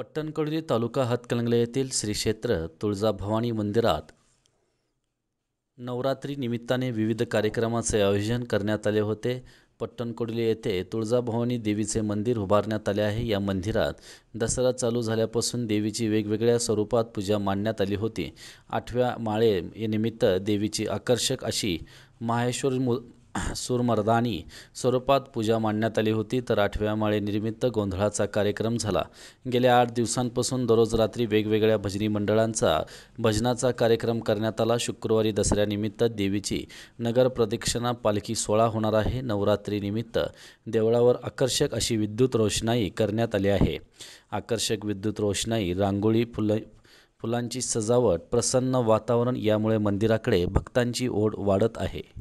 पट्टणकडोली तालुका हातकणंगले येथील श्री क्षेत्र तुळजाभवानी मंदिरात नवरात्री निमित्ताने विविध कार्यक्रमाचे आयोजन करण्यात आले होते. पट्टणकोडली येथे तुळजाभवानी देवीचे मंदिर उभारण्यात आले आहे. या मंदिरात दसरा चालू झाल्यापासून देवीची वेगवेगळ्या स्वरूपात पूजा मांडण्यात आली होती. आठव्या माळे निमित्त देवीची आकर्षक अशी माहेश्वर मु सूरमर्दानी स्वरूपात पूजा मांडण्यात आली होती तर आठव्या माळेनिमित्त गोंधळाचा कार्यक्रम झाला. गेल्या आठ दिवसांपासून दररोज रात्री वेगवेगळ्या भजनी मंडळांचा भजनाचा कार्यक्रम करण्यात आला. शुक्रवारी दसऱ्यानिमित्त देवीची नगर प्रदक्षिणा पालखी सोहळा होणार आहे. नवरात्रीनिमित्त देवळावर आकर्षक अशी विद्युत रोषणाई करण्यात आली आहे. आकर्षक विद्युत रोषणाई रांगोळी फुलं फुलांची सजावट प्रसन्न वातावरण यामुळे मंदिराकडे भक्तांची ओढ वाढत आहे.